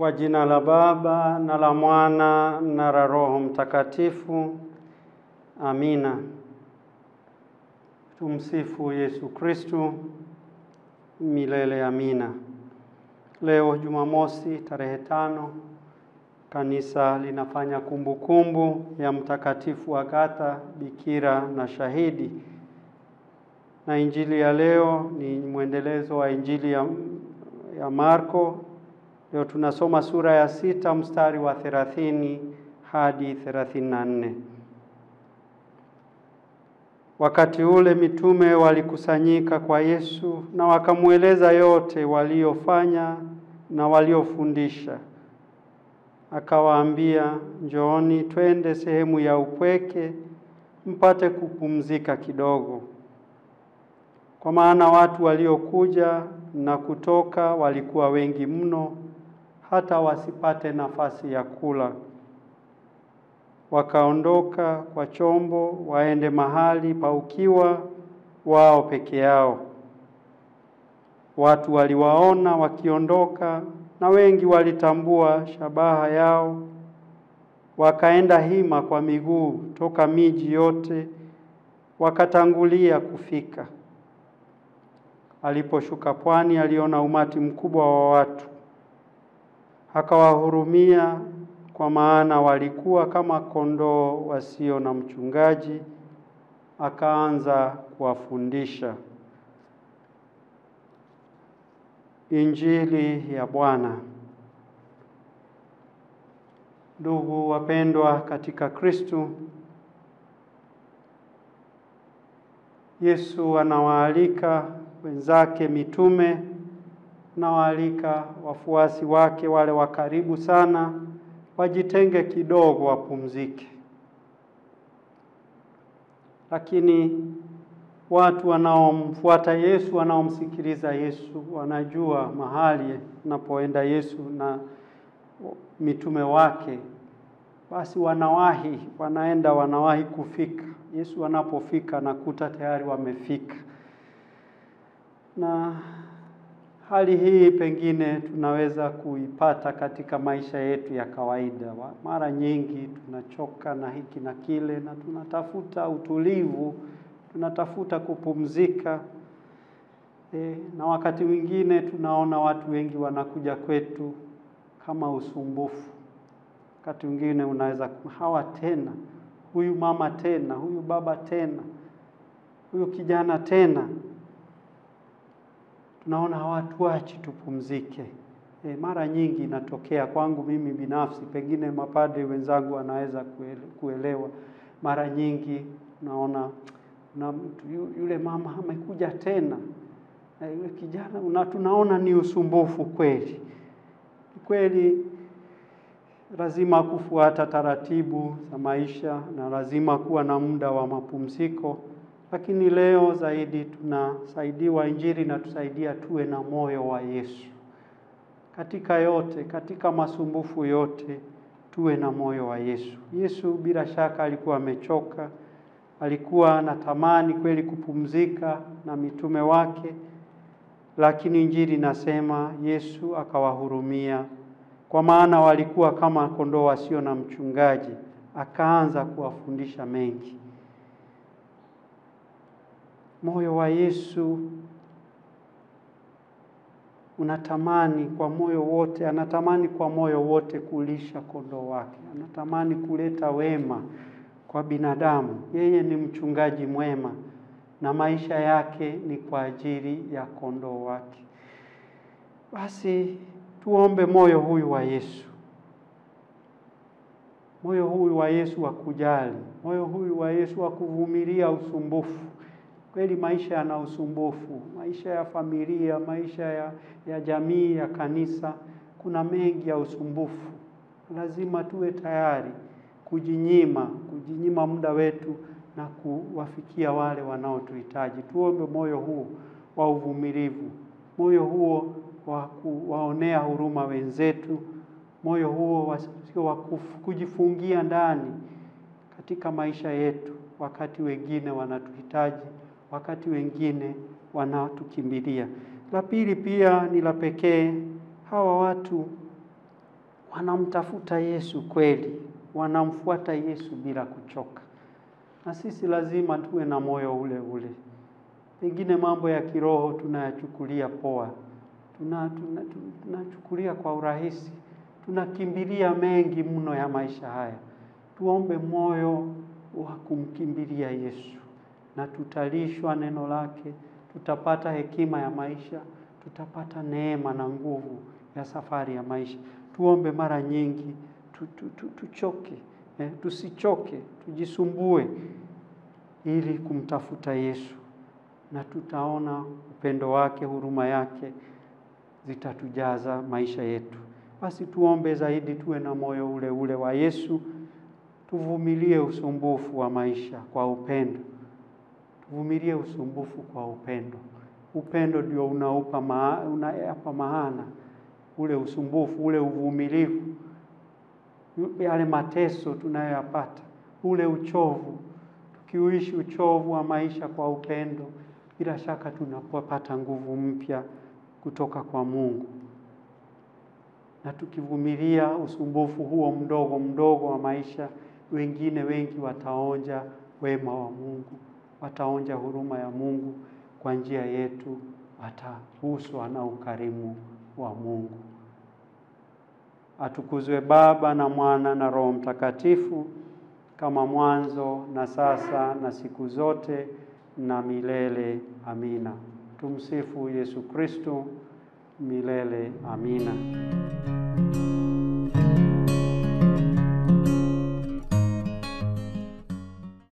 Kwa jina la Baba na la Mwana na la Roho Mtakatifu. Amina. Tumsifu Yesu Kristu milele. Amina. Leo Jumamosi tarehe tano, kanisa linafanya kumbukumbu kumbu ya Mtakatifu Agatha bikira na shahidi, na injili ya leo ni mwendelezo wa injili ya, ya Marko. Leo tunasoma sura ya sita mstari wa thelathini hadi thelathini na nne. Wakati ule mitume walikusanyika kwa Yesu na wakamweleza yote waliofanya na waliofundisha. Akawaambia, njooni twende sehemu ya upweke mpate kupumzika kidogo, kwa maana watu waliokuja na kutoka walikuwa wengi mno, hata wasipate nafasi ya kula. Wakaondoka kwa chombo waende mahali pa ukiwa wao peke yao. Watu waliwaona wakiondoka, na wengi walitambua shabaha yao, wakaenda hima kwa miguu toka miji yote, wakatangulia kufika. Aliposhuka pwani, aliona umati mkubwa wa watu, akawahurumia kwa maana walikuwa kama kondoo wasio na mchungaji. Akaanza kuwafundisha. Injili ya Bwana. Ndugu wapendwa katika Kristu, Yesu anawaalika wenzake mitume, anawaalika wafuasi wake wale wa karibu sana wajitenge kidogo, wapumzike. Lakini watu wanaomfuata Yesu, wanaomsikiliza Yesu, wanajua mahali anapoenda Yesu na mitume wake, basi wanawahi, wanaenda, wanawahi kufika. Yesu anapofika nakuta tayari wamefika. Na hali hii pengine tunaweza kuipata katika maisha yetu ya kawaida. Mara nyingi tunachoka na hiki na kile, na tunatafuta utulivu, tunatafuta kupumzika e, na wakati mwingine tunaona watu wengi wanakuja kwetu kama usumbufu. Wakati mwingine unaweza hawa tena, huyu mama tena, huyu baba tena, huyu kijana tena tunaona hawatuachi tupumzike. E, mara nyingi inatokea kwangu mimi binafsi, pengine mapadri wenzangu wanaweza kuelewa. Mara nyingi naona na mtu yule mama amekuja tena, e, yule kijana una, tunaona ni usumbufu kweli kweli. Lazima kufuata taratibu za maisha na lazima kuwa na muda wa mapumziko lakini leo zaidi tunasaidiwa, Injili inatusaidia tuwe na moyo wa Yesu katika yote, katika masumbufu yote, tuwe na moyo wa Yesu. Yesu bila shaka alikuwa amechoka, alikuwa anatamani kweli kupumzika na mitume wake, lakini Injili inasema Yesu akawahurumia, kwa maana walikuwa kama kondoo wasio na mchungaji, akaanza kuwafundisha mengi. Moyo wa Yesu unatamani kwa moyo wote, anatamani kwa moyo wote kulisha kondoo wake, anatamani kuleta wema kwa binadamu. Yeye ni mchungaji mwema na maisha yake ni kwa ajili ya kondoo wake. Basi tuombe moyo huyu wa Yesu, moyo huyu wa Yesu wa kujali, moyo huyu wa Yesu wa kuvumilia usumbufu. Kweli maisha yana usumbufu, maisha ya familia, maisha ya, ya jamii, ya kanisa, kuna mengi ya usumbufu. Lazima tuwe tayari kujinyima, kujinyima muda wetu na kuwafikia wale wanaotuhitaji. Tuombe moyo huo wa uvumilivu, moyo huo wa kuwaonea huruma wenzetu, moyo huo sio wa kujifungia ndani katika maisha yetu, wakati wengine wanatuhitaji wakati wengine wanatukimbilia. La pili pia ni la pekee, hawa watu wanamtafuta Yesu kweli, wanamfuata Yesu bila kuchoka. Na sisi lazima tuwe na moyo ule ule. Pengine mambo ya kiroho tunayachukulia poa, tunachukulia tuna, tuna kwa urahisi, tunakimbilia mengi mno ya maisha haya. Tuombe moyo wa kumkimbilia Yesu, na tutalishwa neno lake, tutapata hekima ya maisha, tutapata neema na nguvu ya safari ya maisha. Tuombe mara nyingi, tu, tu, tu, tuchoke eh, tusichoke, tujisumbue ili kumtafuta Yesu, na tutaona upendo wake, huruma yake zitatujaza maisha yetu. Basi tuombe zaidi, tuwe na moyo ule ule wa Yesu, tuvumilie usumbufu wa maisha kwa upendo, tuvumilie usumbufu kwa upendo. Upendo ndio unaupa maa, unayapa maana. Ule usumbufu, ule uvumilivu, yale mateso tunayoyapata, ule uchovu. Tukiuishi uchovu wa maisha kwa upendo, bila shaka tunapopata nguvu mpya kutoka kwa Mungu, na tukivumilia usumbufu huo mdogo mdogo wa maisha, wengine wengi wataonja wema wa Mungu, wataonja huruma ya Mungu kwa njia yetu, wataguswa na ukarimu wa Mungu. Atukuzwe Baba na Mwana na Roho Mtakatifu, kama mwanzo na sasa na siku zote na milele. Amina. Tumsifu Yesu Kristo milele. Amina.